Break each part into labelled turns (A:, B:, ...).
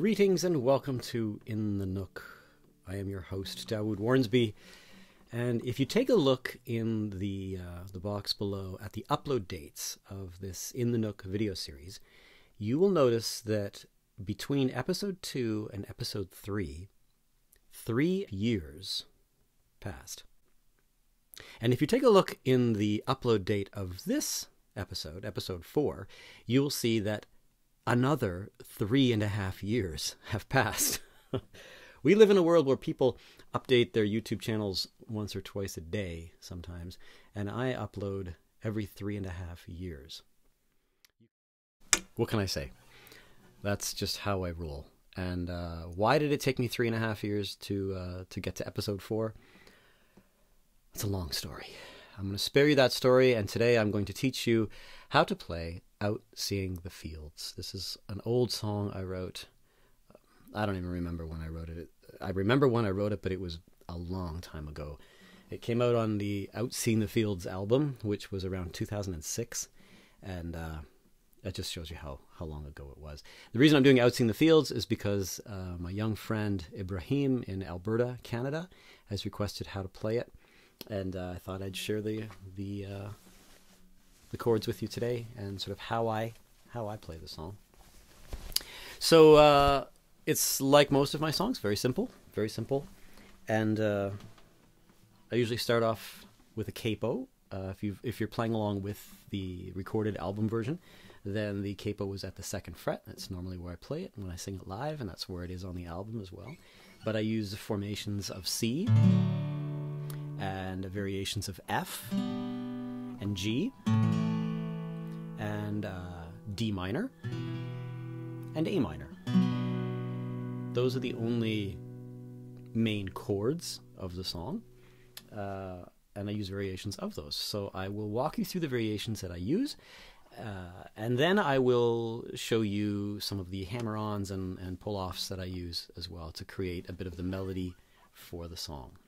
A: Greetings and welcome to In the Nook. I am your host, Dawud Wharnsby. And if you take a look in the, uh, the box below at the upload dates of this In the Nook video series, you will notice that between episode 2 and episode 3, three years passed. And if you take a look in the upload date of this episode, episode 4, you will see that another three and a half years have passed. we live in a world where people update their YouTube channels once or twice a day sometimes, and I upload every three and a half years. What can I say? That's just how I roll. And uh, why did it take me three and a half years to uh, to get to episode four? It's a long story. I'm going to spare you that story, and today I'm going to teach you how to play Out Seeing the Fields. This is an old song I wrote. I don't even remember when I wrote it. I remember when I wrote it, but it was a long time ago. It came out on the Out Seeing the Fields album, which was around 2006, and uh, that just shows you how, how long ago it was. The reason I'm doing Out Seeing the Fields is because uh, my young friend Ibrahim in Alberta, Canada, has requested how to play it and uh, I thought I'd share the the uh, the chords with you today and sort of how I how I play the song. So uh, it's like most of my songs, very simple, very simple, and uh, I usually start off with a capo. Uh, if you if you're playing along with the recorded album version, then the capo is at the second fret. That's normally where I play it when I sing it live, and that's where it is on the album as well. But I use formations of C and variations of F and G and uh, D minor and A minor. Those are the only main chords of the song, uh, and I use variations of those. So I will walk you through the variations that I use, uh, and then I will show you some of the hammer ons and, and pull offs that I use as well to create a bit of the melody for the song.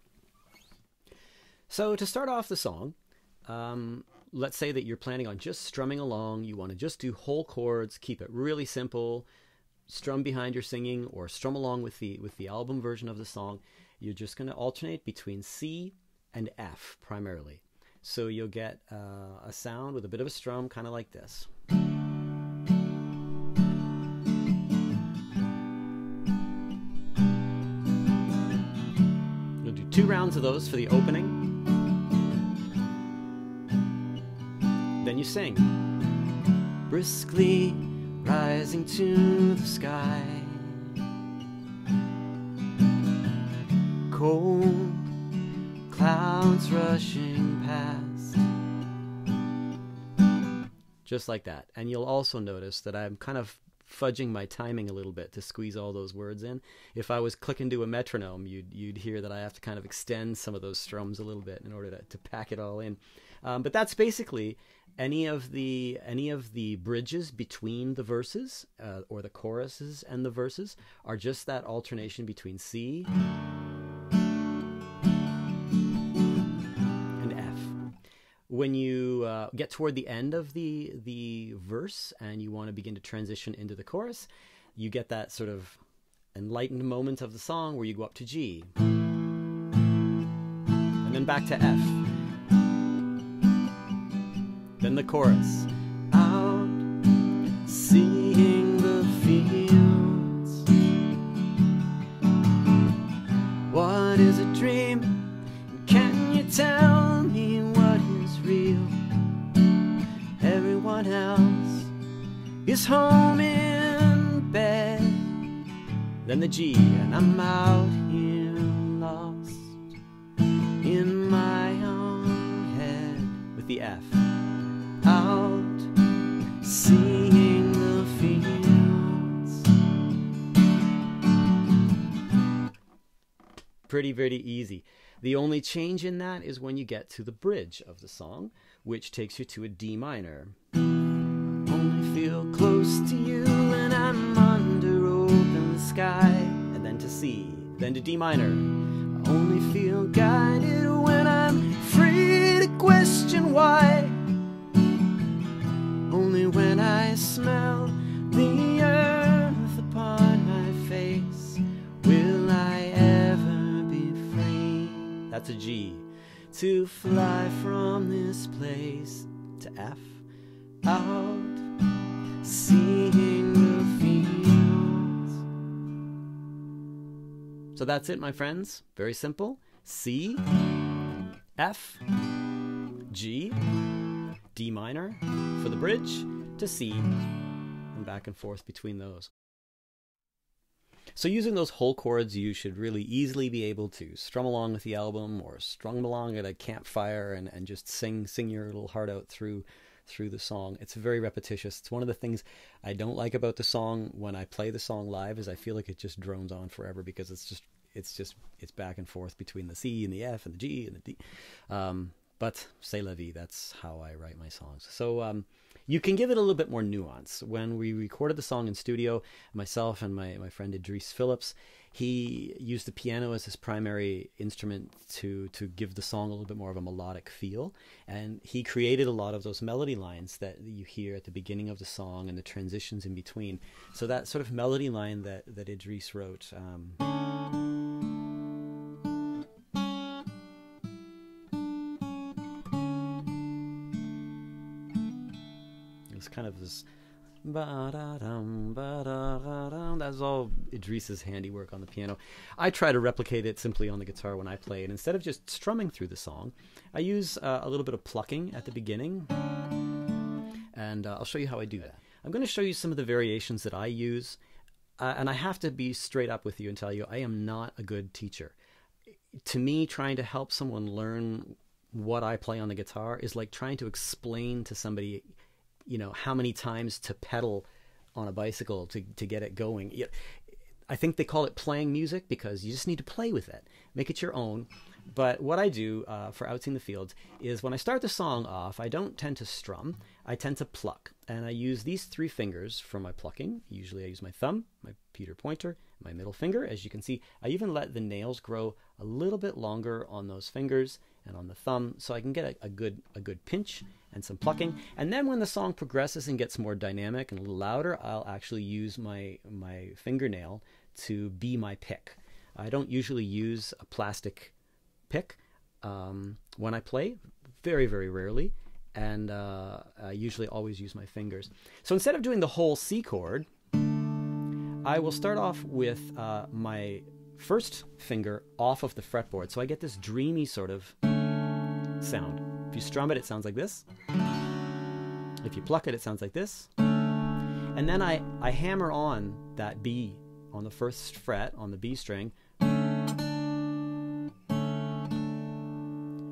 A: So to start off the song, um, let's say that you're planning on just strumming along. You want to just do whole chords, keep it really simple, strum behind your singing, or strum along with the with the album version of the song. You're just going to alternate between C and F primarily. So you'll get uh, a sound with a bit of a strum, kind of like this. You'll do two rounds of those for the opening. You sing. Briskly rising to the sky. Cold clouds rushing past. Just like that. And you'll also notice that I'm kind of fudging my timing a little bit to squeeze all those words in. If I was clicking to a metronome, you'd you'd hear that I have to kind of extend some of those strums a little bit in order to, to pack it all in. Um, but that's basically any of the any of the bridges between the verses uh, or the choruses and the verses are just that alternation between C and F. When you uh, get toward the end of the the verse and you want to begin to transition into the chorus, you get that sort of enlightened moment of the song where you go up to G and then back to F then the chorus. Out seeing the fields. What is a dream? Can you tell me what is real? Everyone else is home in bed. Then the G, and I'm out here lost in my own head with the F Pretty, pretty easy. The only change in that is when you get to the bridge of the song, which takes you to a D minor. Only feel close to you when I'm under open sky. And then to C, then to D minor. Only feel guided when I'm free to question why only when I smell the that's a G. To fly from this place to F, out, seeing the fields. So that's it, my friends. Very simple. C, F, G, D minor for the bridge to C, and back and forth between those. So using those whole chords, you should really easily be able to strum along with the album or strum along at a campfire and, and just sing sing your little heart out through through the song. It's very repetitious. It's one of the things I don't like about the song when I play the song live is I feel like it just drones on forever because it's just it's just it's back and forth between the C and the F and the G and the D. Um, but c'est la vie. That's how I write my songs. So um, you can give it a little bit more nuance. When we recorded the song in studio, myself and my, my friend Idris Phillips, he used the piano as his primary instrument to to give the song a little bit more of a melodic feel and he created a lot of those melody lines that you hear at the beginning of the song and the transitions in between so that sort of melody line that that Idris wrote um, kind of this. That's all Idris's handiwork on the piano. I try to replicate it simply on the guitar when I play it. Instead of just strumming through the song, I use uh, a little bit of plucking at the beginning. And uh, I'll show you how I do that. I'm going to show you some of the variations that I use. Uh, and I have to be straight up with you and tell you I am not a good teacher. To me, trying to help someone learn what I play on the guitar is like trying to explain to somebody you know how many times to pedal on a bicycle to to get it going. I think they call it playing music because you just need to play with it, make it your own. But what I do uh, for Out in the Fields is when I start the song off, I don't tend to strum. I tend to pluck, and I use these three fingers for my plucking. Usually, I use my thumb, my Peter pointer, my middle finger. As you can see, I even let the nails grow a little bit longer on those fingers and on the thumb, so I can get a, a good a good pinch and some plucking. And then when the song progresses and gets more dynamic and a little louder, I'll actually use my my fingernail to be my pick. I don't usually use a plastic pick um, when I play, very very rarely, and uh, I usually always use my fingers. So instead of doing the whole C chord, I will start off with uh, my first finger off of the fretboard, so I get this dreamy sort of sound. If you strum it, it sounds like this. If you pluck it, it sounds like this. And then I, I hammer on that B on the first fret on the B string.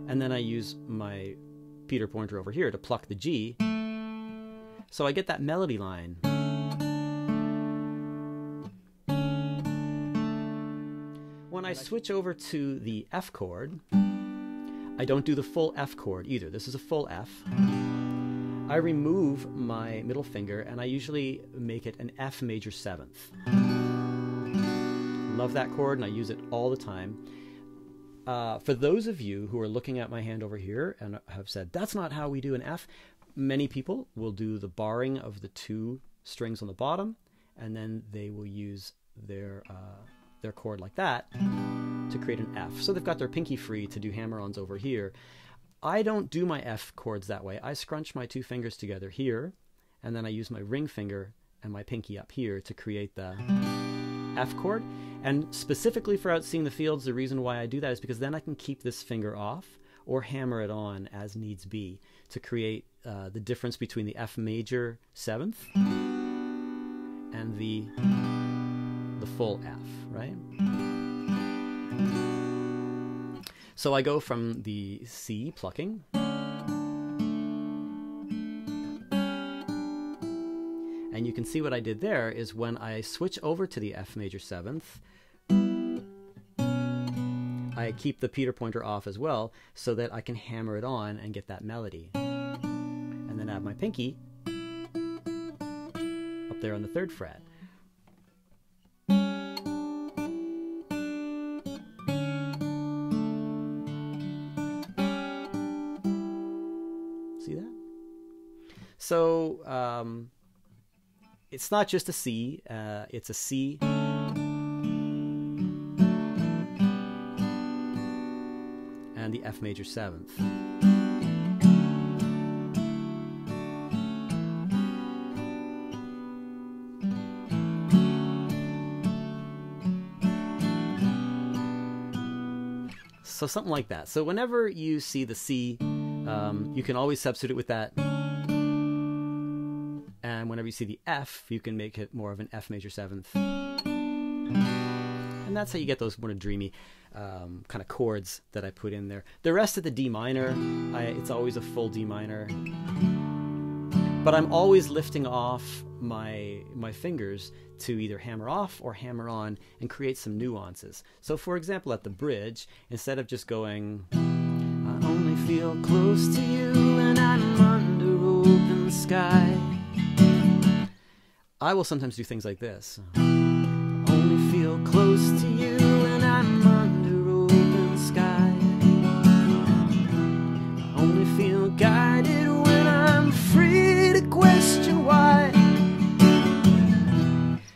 A: And then I use my Peter pointer over here to pluck the G. So I get that melody line. When I switch over to the F chord, I don't do the full F chord either. This is a full F. I remove my middle finger and I usually make it an F major seventh. Love that chord and I use it all the time. Uh, for those of you who are looking at my hand over here and have said, that's not how we do an F, many people will do the barring of the two strings on the bottom and then they will use their, uh, their chord like that to create an F. So they've got their pinky free to do hammer-ons over here. I don't do my F chords that way. I scrunch my two fingers together here, and then I use my ring finger and my pinky up here to create the F chord. And specifically for out seeing the fields, the reason why I do that is because then I can keep this finger off or hammer it on as needs be to create uh, the difference between the F major seventh and the the full F, right? So I go from the C plucking. And you can see what I did there is when I switch over to the F major seventh, I keep the Peter pointer off as well so that I can hammer it on and get that melody. And then I have my pinky up there on the third fret. So um, it's not just a C, uh, it's a C. And the F major seventh. So something like that. So whenever you see the C, um, you can always substitute with that. And whenever you see the F, you can make it more of an F major seventh. And that's how you get those more dreamy um, kind of chords that I put in there. The rest of the D minor, I, it's always a full D minor. But I'm always lifting off my my fingers to either hammer off or hammer on and create some nuances. So for example at the bridge, instead of just going I only feel close to you and I'm under open sky. I will sometimes do things like this. Only feel close to you and I'm under open sky. Only feel guided when I'm free to question why.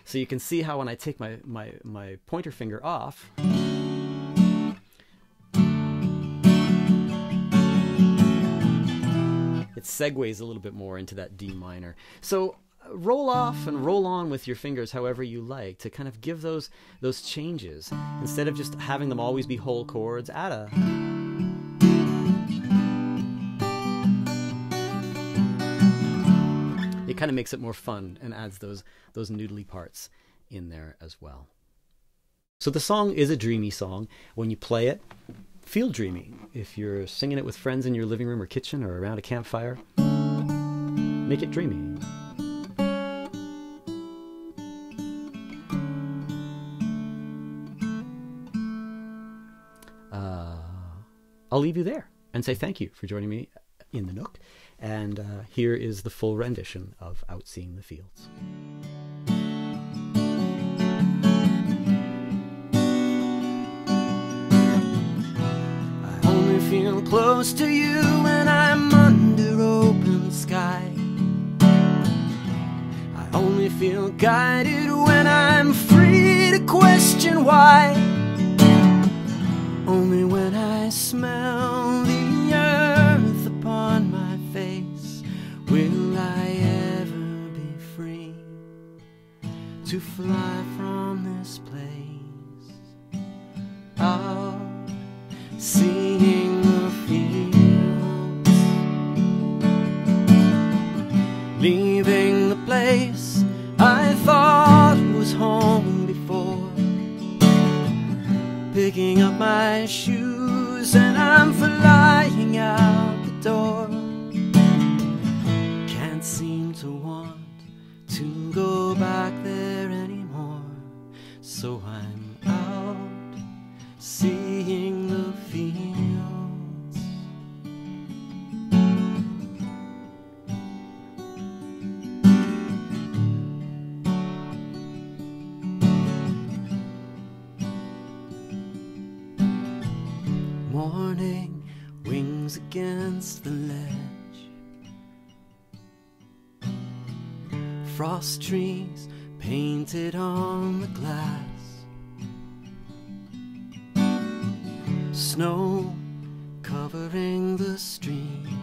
A: So you can see how when I take my, my, my pointer finger off, it segues a little bit more into that D minor. So roll off and roll on with your fingers however you like to kind of give those those changes instead of just having them always be whole chords add a it kind of makes it more fun and adds those those noodly parts in there as well. So the song is a dreamy song. When you play it, feel dreamy. If you're singing it with friends in your living room or kitchen or around a campfire, make it dreamy. I'll leave you there and say thank you for joining me in the Nook. And uh, here is the full rendition of Outseeing the Fields. I only feel close to you when I'm under open sky. I only feel guided when I'm free to question why. Only when I smell the earth upon my face. Will I ever be free to fly seeing the fields. Morning wings against the ledge. Frost trees painted on the glass. Snow covering the stream.